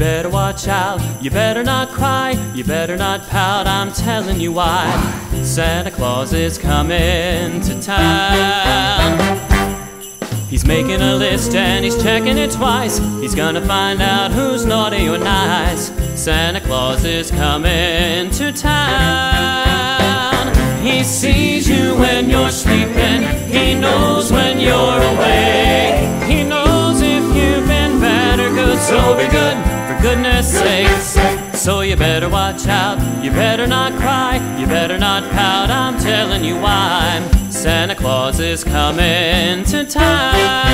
watch out. You better not cry, you better not pout. I'm telling you why. Santa Claus is coming to town. He's making a list and he's checking it twice. He's gonna find out who's naughty or nice. Santa Claus is coming to town. He sees you when you're sleeping. He goodness sake. So you better watch out. You better not cry. You better not pout. I'm telling you why. Santa Claus is coming to town.